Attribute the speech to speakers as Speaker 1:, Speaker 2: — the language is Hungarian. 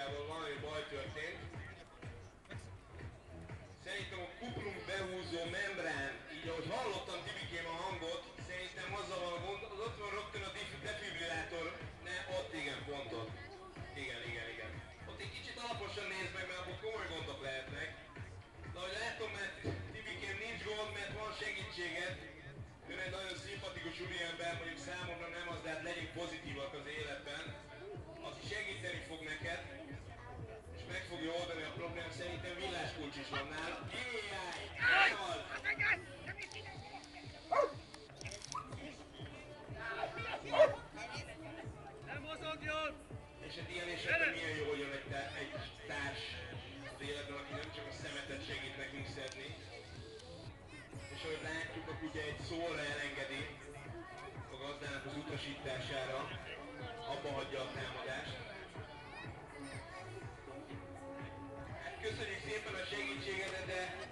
Speaker 1: motorjával valami baj történt. Szerintem a kuplung behúzó membrán, így ahogy hallottam Tibikém a hangot, szerintem azzal van a gond, az ott van rögtön a def- defibrillátor, ne, ott igen, pont ott. Igen, igen, igen. Ott egy kicsit alaposan nézd meg, mert akkor komoly gondok lehetnek. De ahogy látom, mert Tibikém nincs gond, mert van segítséged. Ön egy nagyon szimpatikus úriember, mondjuk számomra nem az, de hát legyünk pozitívak az életben. Aki segíteni fog neked, És hát ilyen esetben milyen jó, hogy egy, egy társ az életben, aki nem csak a szemetet segít nekünk szedni. És ahogy látjuk, a kutya egy szóra elengedi a gazdának az utasítására, abba hagyja a támadást. Hát köszönjük teaching in the day.